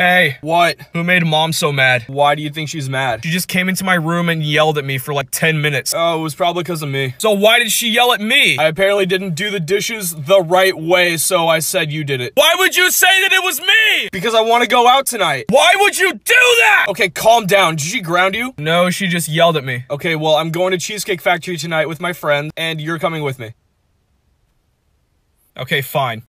Hey, What? who made mom so mad? Why do you think she's mad? She just came into my room and yelled at me for like 10 minutes. Oh, it was probably because of me. So why did she yell at me? I apparently didn't do the dishes the right way, so I said you did it. why would you say that it was me? Because I want to go out tonight. Why would you do that? Okay, calm down. Did she ground you? No, she just yelled at me. Okay, well, I'm going to Cheesecake Factory tonight with my friend, and you're coming with me. Okay, fine.